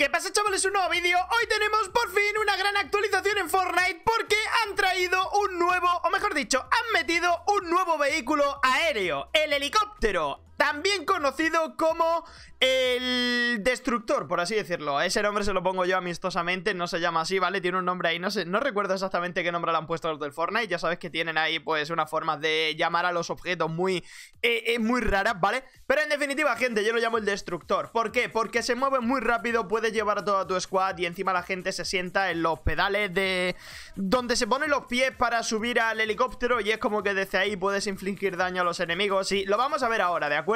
¿Qué pasa chavales? Un nuevo vídeo Hoy tenemos por fin una gran actualización en Fortnite Porque han traído un nuevo, o mejor dicho, han metido un nuevo vehículo aéreo El helicóptero también conocido como el destructor, por así decirlo. Ese nombre se lo pongo yo amistosamente, no se llama así, ¿vale? Tiene un nombre ahí, no sé, no recuerdo exactamente qué nombre le han puesto los del Fortnite. Ya sabes que tienen ahí, pues, una forma de llamar a los objetos muy, eh, eh, muy raras, ¿vale? Pero en definitiva, gente, yo lo llamo el destructor. ¿Por qué? Porque se mueve muy rápido, puede llevar a toda tu squad y encima la gente se sienta en los pedales de... Donde se ponen los pies para subir al helicóptero y es como que desde ahí puedes infligir daño a los enemigos. Y lo vamos a ver ahora, ¿de acuerdo?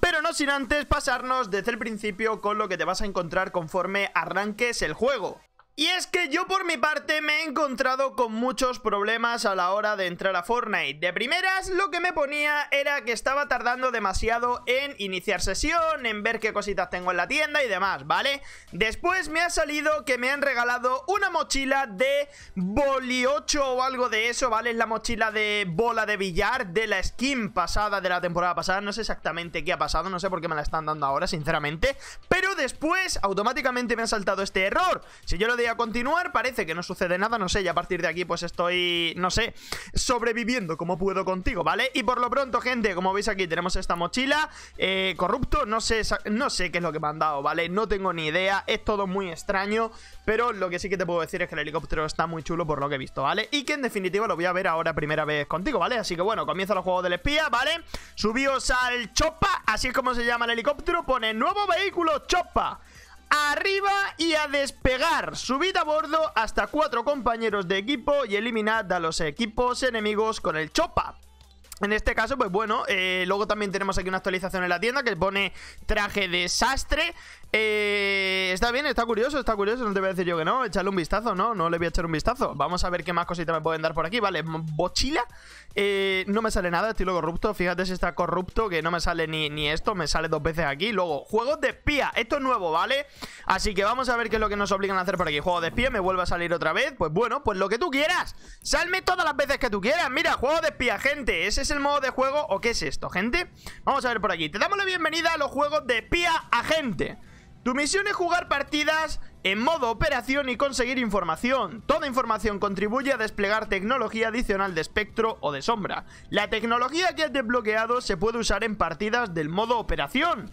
Pero no sin antes pasarnos desde el principio con lo que te vas a encontrar conforme arranques el juego. Y es que yo por mi parte me he encontrado con muchos problemas a la hora de entrar a Fortnite. De primeras lo que me ponía era que estaba tardando demasiado en iniciar sesión, en ver qué cositas tengo en la tienda y demás, ¿vale? Después me ha salido que me han regalado una mochila de Boli 8 o algo de eso, ¿vale? Es la mochila de bola de billar de la skin pasada de la temporada pasada. No sé exactamente qué ha pasado, no sé por qué me la están dando ahora, sinceramente. Pero después automáticamente me ha saltado este error. Si yo lo a continuar, parece que no sucede nada, no sé, y a partir de aquí pues estoy, no sé, sobreviviendo como puedo contigo, ¿vale? Y por lo pronto, gente, como veis aquí tenemos esta mochila, eh, corrupto, no sé, no sé qué es lo que me han dado, ¿vale? No tengo ni idea, es todo muy extraño, pero lo que sí que te puedo decir es que el helicóptero está muy chulo por lo que he visto, ¿vale? Y que en definitiva lo voy a ver ahora primera vez contigo, ¿vale? Así que bueno, comienza los juegos del espía, ¿vale? Subíos al Chopa, así es como se llama el helicóptero, pone nuevo vehículo Chopa arriba y a despegar. Subid a bordo hasta cuatro compañeros de equipo y eliminad a los equipos enemigos con el chopa. En este caso, pues bueno, eh, luego también tenemos aquí una actualización en la tienda que pone traje desastre. Eh, está bien, está curioso, está curioso, no te voy a decir yo que no, echarle un vistazo, no, no le voy a echar un vistazo. Vamos a ver qué más cositas me pueden dar por aquí, vale, bochila eh, No me sale nada, estilo corrupto, fíjate si está corrupto que no me sale ni, ni esto, me sale dos veces aquí. Luego, juegos de espía, esto es nuevo, ¿vale? Así que vamos a ver qué es lo que nos obligan a hacer por aquí. Juego de espía, me vuelve a salir otra vez, pues bueno, pues lo que tú quieras. Salme todas las veces que tú quieras, mira, juego de espía, gente ¿Ese es el modo de juego o qué es esto, gente? Vamos a ver por aquí, te damos la bienvenida a los juegos de espía agente tu misión es jugar partidas en modo operación y conseguir información. Toda información contribuye a desplegar tecnología adicional de espectro o de sombra. La tecnología que has desbloqueado se puede usar en partidas del modo operación.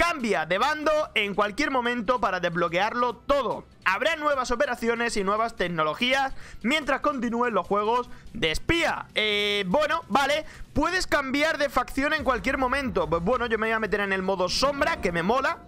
Cambia de bando en cualquier momento para desbloquearlo todo. Habrá nuevas operaciones y nuevas tecnologías mientras continúen los juegos de espía. Eh, bueno, vale, puedes cambiar de facción en cualquier momento. Pues bueno, yo me voy a meter en el modo sombra, que me mola.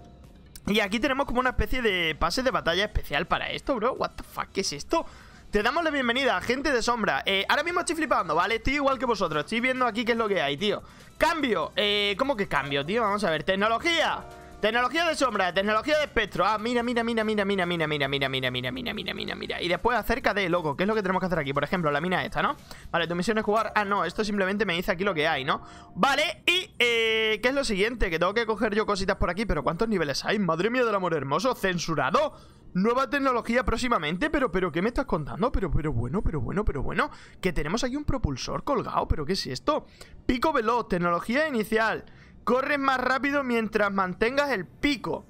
Y aquí tenemos como una especie de pase de batalla especial para esto, bro What the fuck, ¿qué es esto? Te damos la bienvenida, gente de sombra eh, Ahora mismo estoy flipando, ¿vale? Estoy igual que vosotros Estoy viendo aquí qué es lo que hay, tío Cambio, eh, ¿cómo que cambio, tío? Vamos a ver, tecnología Tecnología de sombra, tecnología de espectro Ah, mira, mira, mira, mira, mira, mira, mira, mira, mira, mira, mira, mira, mira, mira Y después acerca de, loco, ¿qué es lo que tenemos que hacer aquí? Por ejemplo, la mina esta, ¿no? Vale, tu misión es jugar Ah, no, esto simplemente me dice aquí lo que hay, ¿no? Vale, y, eh, ¿qué es lo siguiente? Que tengo que coger yo cositas por aquí Pero ¿cuántos niveles hay? Madre mía del amor hermoso Censurado Nueva tecnología próximamente, pero, pero, ¿qué me estás contando? Pero, pero, bueno, pero, bueno, pero, bueno Que tenemos aquí un propulsor colgado, pero, ¿qué es esto? Pico veloz, tecnología inicial Corres más rápido mientras mantengas el pico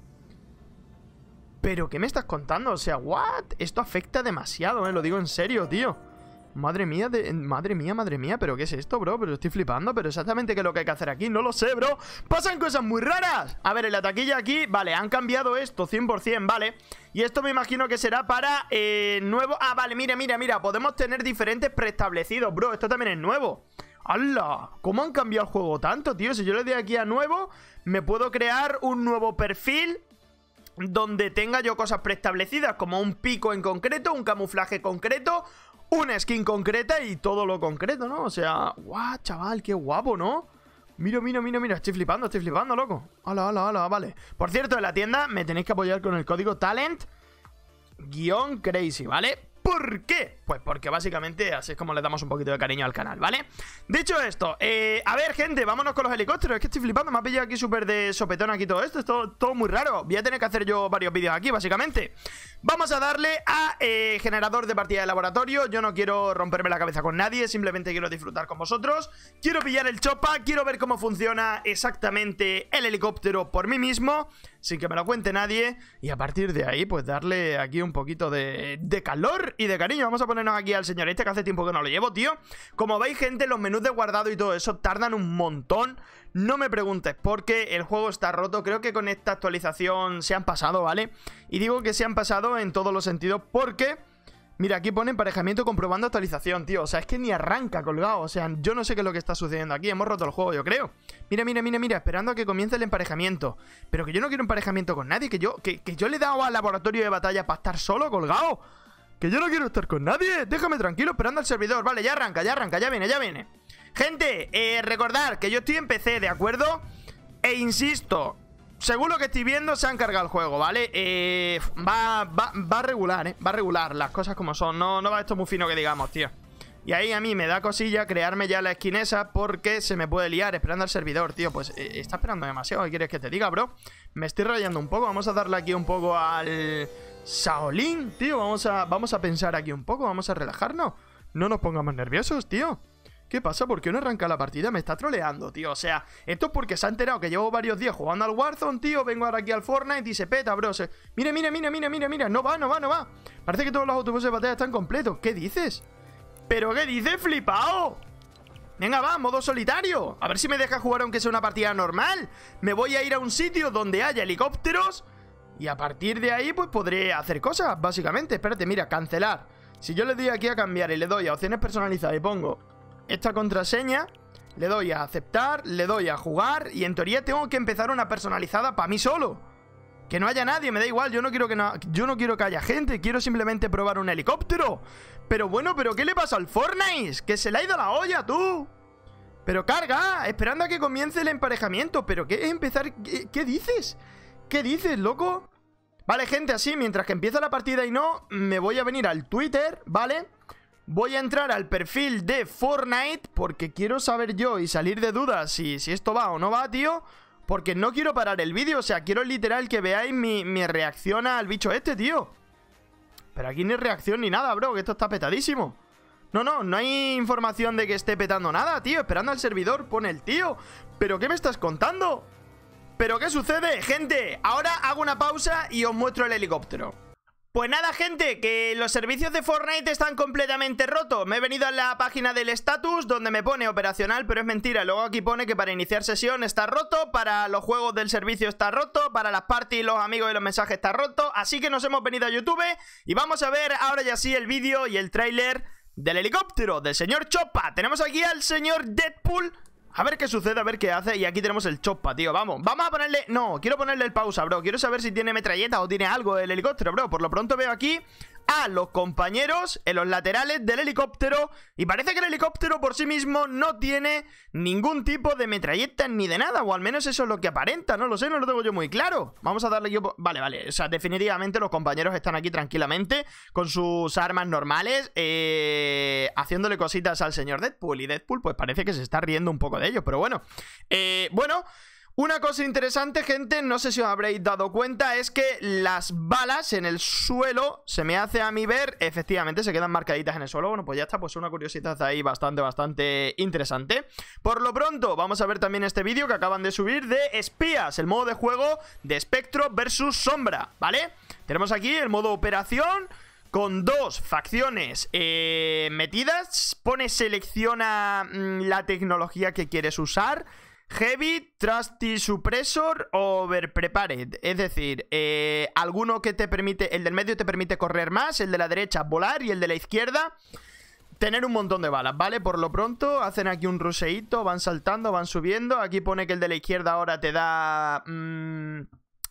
¿Pero qué me estás contando? O sea, ¿what? Esto afecta demasiado, ¿eh? Lo digo en serio, tío Madre mía, de... madre mía, madre mía ¿Pero qué es esto, bro? Pero estoy flipando ¿Pero exactamente qué es lo que hay que hacer aquí? No lo sé, bro ¡Pasan cosas muy raras! A ver, en la taquilla aquí Vale, han cambiado esto 100%, vale Y esto me imagino que será para eh, nuevo... Ah, vale, mira, mira, mira Podemos tener diferentes preestablecidos, bro Esto también es nuevo ¡Hala! ¿Cómo han cambiado el juego tanto, tío? Si yo le doy aquí a nuevo Me puedo crear un nuevo perfil donde tenga yo cosas preestablecidas como un pico en concreto, un camuflaje concreto, una skin concreta y todo lo concreto, ¿no? O sea, guau, chaval, qué guapo, ¿no? Mira, mira, mira, mira, estoy flipando, estoy flipando, loco Hala, hala, hala, vale Por cierto, en la tienda me tenéis que apoyar con el código talent guion crazy, ¿vale? ¿Por qué? Pues porque básicamente así es como le damos un poquito de cariño al canal, ¿vale? Dicho esto, eh, a ver, gente, vámonos con los helicópteros Es que estoy flipando, me ha pillado aquí súper de sopetón aquí todo esto Es todo, muy raro Voy a tener que hacer yo varios vídeos aquí, básicamente Vamos a darle a eh, generador de partida de laboratorio. Yo no quiero romperme la cabeza con nadie, simplemente quiero disfrutar con vosotros. Quiero pillar el chopa, quiero ver cómo funciona exactamente el helicóptero por mí mismo, sin que me lo cuente nadie. Y a partir de ahí, pues darle aquí un poquito de, de calor y de cariño. Vamos a ponernos aquí al señor este que hace tiempo que no lo llevo, tío. Como veis, gente, los menús de guardado y todo eso tardan un montón. No me preguntes porque el juego está roto. Creo que con esta actualización se han pasado, ¿vale? Y digo que se han pasado en todos los sentidos porque... Mira, aquí pone emparejamiento comprobando actualización, tío. O sea, es que ni arranca colgado. O sea, yo no sé qué es lo que está sucediendo aquí. Hemos roto el juego, yo creo. Mira, mira, mira, mira. Esperando a que comience el emparejamiento. Pero que yo no quiero emparejamiento con nadie. Que yo, que, que yo le he dado al laboratorio de batalla para estar solo, colgado. Que yo no quiero estar con nadie. Déjame tranquilo esperando al servidor. Vale, ya arranca, ya arranca, ya viene, ya viene. Gente, eh, recordar que yo estoy en PC, ¿de acuerdo? E insisto, según lo que estoy viendo, se han cargado el juego, ¿vale? Eh, va, va, va regular, ¿eh? Va a regular las cosas como son. No, no va esto muy fino que digamos, tío. Y ahí a mí me da cosilla crearme ya la esquinesa porque se me puede liar esperando al servidor, tío. Pues eh, está esperando demasiado, ¿qué quieres que te diga, bro? Me estoy rayando un poco, vamos a darle aquí un poco al... Shaolin, tío, vamos a, vamos a pensar aquí un poco, vamos a relajarnos. No nos pongamos nerviosos, tío. ¿Qué pasa? ¿Por qué no arranca la partida? Me está troleando, tío. O sea, esto es porque se ha enterado que llevo varios días jugando al Warzone, tío. Vengo ahora aquí al Fortnite y se peta, bro. Mira, mira, mira, mira, mira, mira. No va, no va, no va. Parece que todos los autobuses de batalla están completos. ¿Qué dices? ¿Pero qué dices, flipao? Venga, va, modo solitario. A ver si me deja jugar aunque sea una partida normal. Me voy a ir a un sitio donde haya helicópteros. Y a partir de ahí, pues podré hacer cosas, básicamente. Espérate, mira, cancelar. Si yo le doy aquí a cambiar y le doy a opciones personalizadas y pongo esta contraseña, le doy a aceptar, le doy a jugar y en teoría tengo que empezar una personalizada para mí solo. Que no haya nadie, me da igual, yo no quiero que no, yo no quiero que haya gente, quiero simplemente probar un helicóptero. Pero bueno, pero ¿qué le pasa al Fortnite? Que se le ha ido la olla, tú. Pero carga, esperando a que comience el emparejamiento. ¿Pero qué empezar? ¿Qué, qué dices? ¿Qué dices, loco? Vale, gente, así, mientras que empieza la partida y no, me voy a venir al Twitter, ¿vale? Voy a entrar al perfil de Fortnite porque quiero saber yo y salir de dudas si, si esto va o no va, tío. Porque no quiero parar el vídeo, o sea, quiero literal que veáis mi, mi reacción al bicho este, tío. Pero aquí ni reacción ni nada, bro, que esto está petadísimo. No, no, no hay información de que esté petando nada, tío. Esperando al servidor, pone el tío. ¿Pero qué me estás contando? ¿Pero qué sucede? Gente, ahora hago una pausa y os muestro el helicóptero. Pues nada, gente, que los servicios de Fortnite están completamente rotos. Me he venido a la página del status donde me pone operacional, pero es mentira. Luego aquí pone que para iniciar sesión está roto, para los juegos del servicio está roto, para las parties, los amigos y los mensajes está roto. Así que nos hemos venido a YouTube y vamos a ver ahora ya sí el vídeo y el tráiler del helicóptero del señor Choppa. Tenemos aquí al señor Deadpool a ver qué sucede, a ver qué hace. Y aquí tenemos el choppa, tío, vamos Vamos a ponerle... No, quiero ponerle el pausa, bro. Quiero saber si tiene metralleta o tiene algo el helicóptero, bro. Por lo pronto veo aquí a los compañeros en los laterales del helicóptero y parece que el helicóptero por sí mismo no tiene ningún tipo de metralletas ni de nada, o al menos eso es lo que aparenta, no lo sé, no lo tengo yo muy claro. Vamos a darle yo... Vale, vale, o sea, definitivamente los compañeros están aquí tranquilamente con sus armas normales, eh, haciéndole cositas al señor Deadpool y Deadpool pues parece que se está riendo un poco de ellos, pero bueno. Eh, bueno... Una cosa interesante, gente, no sé si os habréis dado cuenta, es que las balas en el suelo, se me hace a mí ver, efectivamente se quedan marcaditas en el suelo. Bueno, pues ya está, pues una curiosidad ahí bastante, bastante interesante. Por lo pronto, vamos a ver también este vídeo que acaban de subir de espías, el modo de juego de espectro versus sombra, ¿vale? Tenemos aquí el modo operación con dos facciones eh, metidas. Pone selecciona mm, la tecnología que quieres usar. Heavy, Trusty Suppressor Overprepared. Es decir, eh, alguno que te permite. El del medio te permite correr más, el de la derecha volar y el de la izquierda. Tener un montón de balas, ¿vale? Por lo pronto hacen aquí un ruseíto, van saltando, van subiendo. Aquí pone que el de la izquierda ahora te da... Mmm,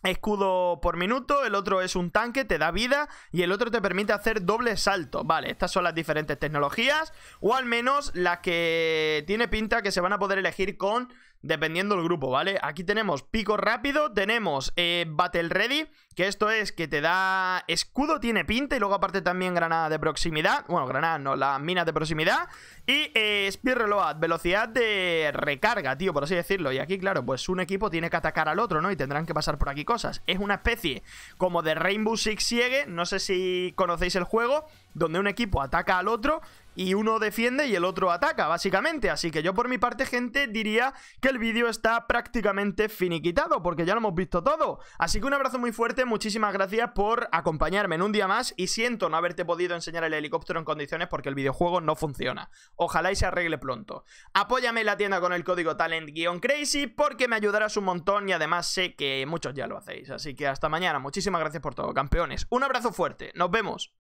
escudo por minuto, el otro es un tanque, te da vida y el otro te permite hacer doble salto. Vale, estas son las diferentes tecnologías o al menos las que tiene pinta que se van a poder elegir con dependiendo del grupo, ¿vale? Aquí tenemos pico rápido, tenemos eh, battle ready, que esto es que te da escudo, tiene pinta y luego aparte también granada de proximidad, bueno, granada no, las minas de proximidad y eh, Reload, velocidad de recarga, tío, por así decirlo. Y aquí, claro, pues un equipo tiene que atacar al otro, ¿no? Y tendrán que pasar por aquí cosas. Es una especie como de Rainbow Six Siege, no sé si conocéis el juego, donde un equipo ataca al otro y uno defiende y el otro ataca, básicamente. Así que yo por mi parte, gente, diría que el vídeo está prácticamente finiquitado, porque ya lo hemos visto todo. Así que un abrazo muy fuerte, muchísimas gracias por acompañarme en un día más y siento no haberte podido enseñar el helicóptero en condiciones porque el videojuego no funciona. Ojalá y se arregle pronto. Apóyame en la tienda con el código talent-crazy porque me ayudarás un montón y además sé que muchos ya lo hacéis. Así que hasta mañana, muchísimas gracias por todo, campeones. Un abrazo fuerte, nos vemos.